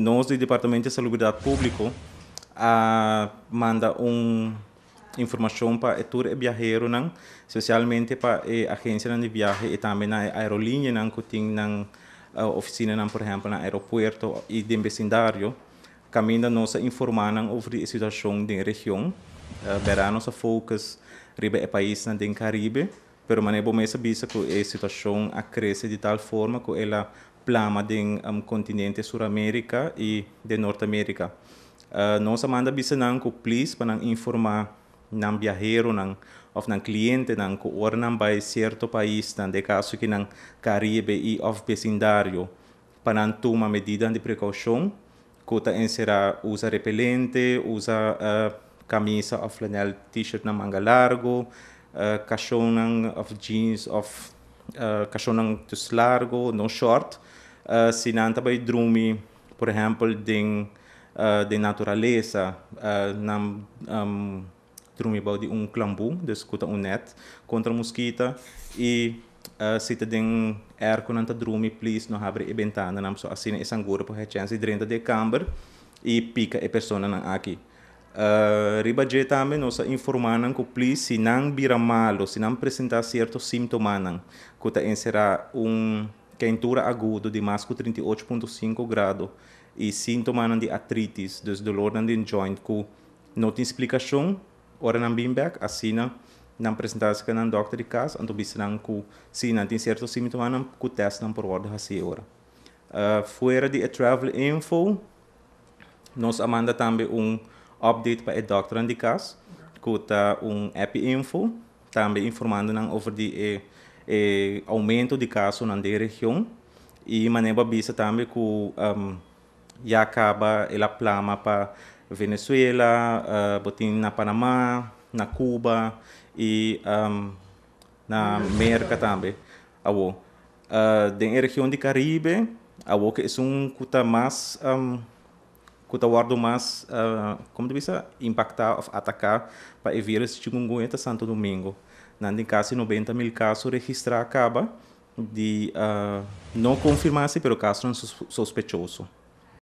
nós do Departamento de Saúde Pública uh, manda um informação para tour e viajero não especialmente para a agência de viagem e também na aerolínea não que tem na uh, oficina não por exemplo no aeroporto e de vecindário caminha nos informar sobre a situação da região uh, verá nossa focus riba é país na do Caribe pero mané bom mesa bisa que a situação a cresce de tal forma que ela plama do um, continente Sul-América e de Norte-América. Uh, nós manda bisa nang ko please para informar ng viajero ng of ng cliente ng ko or ng by certo país ng de caso que ng Caribe e of vecindario para tomar medida de precaução kota será usa repelente usa uh, camisa of flanel t-shirt na manga largo uh, cachorro ng of jeans of uh, ng tus largo no short uh, sinanta by drumi por exemplo ding uh, de natureza uh, nam um, trumibau de um clambu, de escuta um net contra mosquita e uh, tem ar com anta drumi, please, não abre a ventana, não só assim é sangura por chance de renta de camber e pica a pessoa não aqui. Uh, riba je também nós informando que please malo, se não apresentar certos sintomas, que está será um quentura agudo de mais que 38.5 graus e sintomas de artritis, dos dolor de joint, que não tem explicação, ora não bem back, assina não apresentar-se com o doctor de casa, então bisnan que se não tem certos sintomas, não que teste não por ordem assim ora. Uh, fora de a travel info, nós amanda também um update para o doctor de casa, que está um app info, também informando não over de e, e aumento de casos na região e maneira bisa também que um, já acaba ela plama para Venezuela, uh, botin na Panamá, na Cuba e um, na América também. Awo. Uh, da região de Caribe, awo que é um kuta mais um, kuta wardo mais uh, como diz impactar ou atacar para o vírus chikungunya tá Santo Domingo. Nandem quase 90 mil casos registrados acaba de uh, não confirmar-se, pero caso não suspeitoso.